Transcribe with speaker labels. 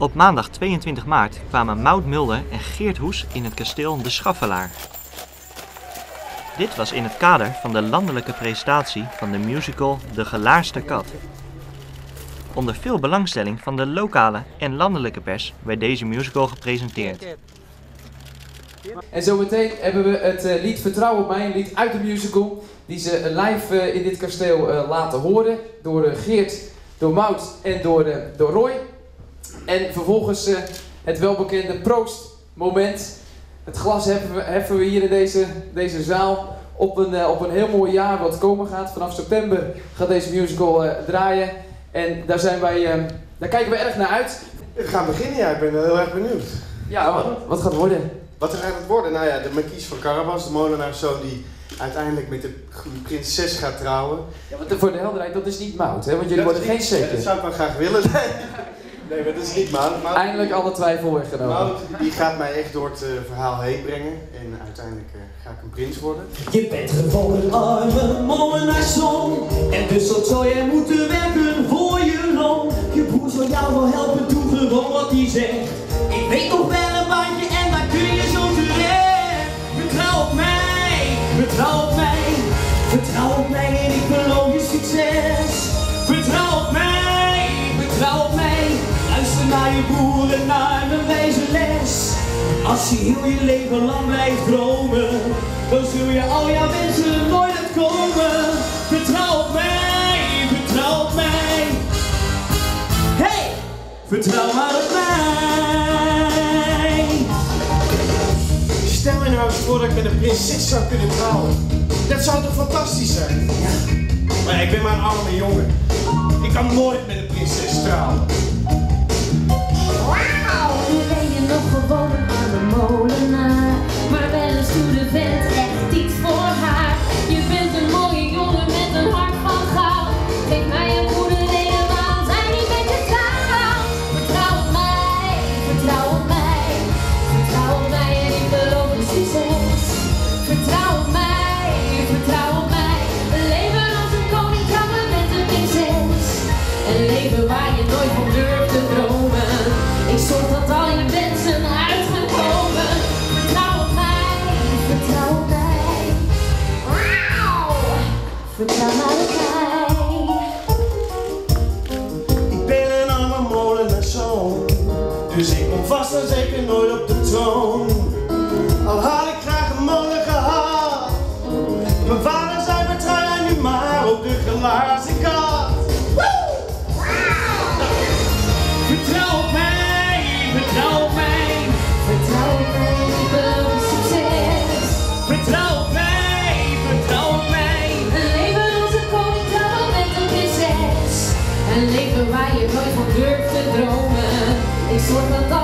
Speaker 1: Op maandag 22 maart kwamen Maud Mulder en Geert Hoes in het kasteel De Schaffelaar. Dit was in het kader van de landelijke presentatie van de musical De Gelaarste Kat. Onder veel belangstelling van de lokale en landelijke pers werd deze musical gepresenteerd.
Speaker 2: En zometeen hebben we het eh, lied Vertrouw op mij, een lied uit de musical, die ze live eh, in dit kasteel eh, laten horen door Geert, door Maud en door, door Roy. En vervolgens eh, het welbekende proostmoment. Het glas heffen we, heffen we hier in deze, deze zaal op een, eh, op een heel mooi jaar wat komen gaat. Vanaf september gaat deze musical eh, draaien. En daar, zijn wij, eh, daar kijken we erg naar uit.
Speaker 3: We gaan beginnen, ja. Ik ben heel erg benieuwd.
Speaker 2: Ja, wat, wat gaat het worden?
Speaker 3: Wat er gaat het worden? Nou ja, de markies van Carabas, de molenaarszoon die uiteindelijk met de prinses gaat trouwen.
Speaker 2: Ja, want voor de helderheid, dat is niet Mout, hè? Want jullie
Speaker 3: Dat
Speaker 2: worden geen zeker.
Speaker 3: Dat zou ik wel graag willen. Nee, maar dat is niet Mout. Mout-
Speaker 2: Eindelijk alle twijfel weggenomen.
Speaker 3: Mout, die gaat mij echt door het eh, verhaal heen brengen. En uiteindelijk eh, ga ik een prins worden.
Speaker 4: Je bent gewoon een arme molenaarszoon En dus ook zou jij moeten werken voor je loon Je broer zal jou wel helpen, doe gewoon wat hij zegt Ik weet nog wel een baantje en daar kun je zo terecht Vertrouw op mij, vertrouw op mij Vertrouw op mij en ik beloof je broer en naar mijn wijze les als je heel je leven lang blijft dromen, dan zul je al jouw wensen nooit uitkomen. Vertrouw op mij, vertrouw op mij. Hey, vertrouw maar op mij.
Speaker 3: Stel je nou eens voor dat ik met een prinses zou kunnen trouwen. Dat zou toch fantastisch zijn? Maar ja, ik ben maar een arme jongen. Ik kan nooit met een prinses trouwen.
Speaker 5: Waar je nooit van durft te dromen. Ik zorg dat al je wensen uit gaan komen. Vertrouw op mij, vertrouw op mij. Wauw, vertrouw mij.
Speaker 3: Ik ben een arme molenaarszoon. Dus ik kom vast en zeker nooit op de troon.
Speaker 4: durf te dromen. Ik zorg dat